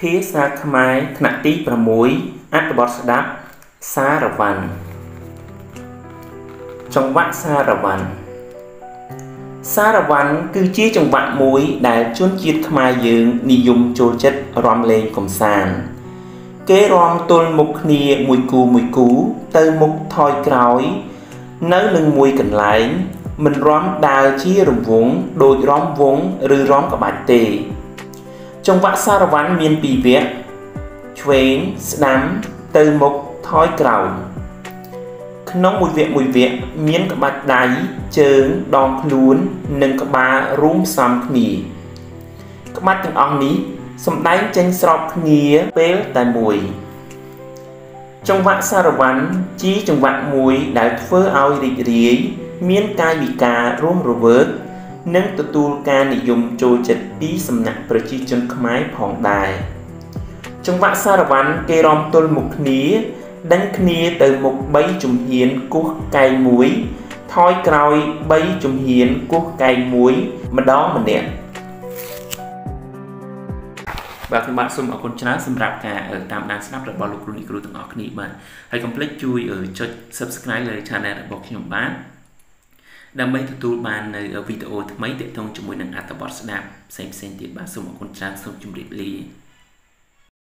ភាសាខ្មែរថ្នាក់ទី6អត្ថបទស្ដាប់សារវ័នចង្វាក់សារវ័នសារវ័នគឺជាចង្វាក់មួយដែលជនជាតិខ្មែរយើងនិយមចូលចិត្តរាំលេងកំសាន្តគេរាំទល់មុខគ្នាមួយគូមួយគូទៅមុខថយក្រោយ នៅនឹងមួយកន្លែងមិនរាំដើរជារង្វង់ដូចរាំវង់ឬរាំក្បាច់ទេ ចង្វាក់សារវ័នមានពីរវគ្គឆ្វេងស្ដាំទៅមុខថយក្រោយក្នុងមួយវគ្គមួយវគ្គមានក្បាច់ដៃជើងដងខ្លួននិងក្បាលរួមផ្សំគ្នាក្បាច់ទាំងអស់នេះសម្ដែងចេញស្របគ្នាពេលតែមួយចង្វាក់សារវ័នជាចង្វាក់មួយដែលធ្វើឲ្យរីករាយមានកាយវិការរស់រវើក និងទទួលការនិយមចូលចិត្តពីសំណាក់ប្រជាជនខ្មែរផងដែរចង្វាក់សារវ័នគេរំទល់មុខគ្នាដេញគ្នាទៅមុខ3ជំហានគោះកែង1ថយក្រោយ3ជំហានគោះកែង1ម្ដងម្នាក់បាទខ្ញុំបាទសូមអរគុណច្រើនសម្រាប់ការតាមដានស្ដាប់របស់លោកគ្រូនិគ្រូទាំងអស់គ្នាបាទហើយកុំភ្លេចជួយចុច Subscribe លើ Channel របស់ខ្ញុំបាទ ដើម្បីទទួលបាននៅវីដេអូថ្មីទាក់ទងជាមួយនឹងអត្ថបទស្ដាប់ផ្សេងៗទៀតបាទសូមអរគុណច្រើនសូមជម្រាបលា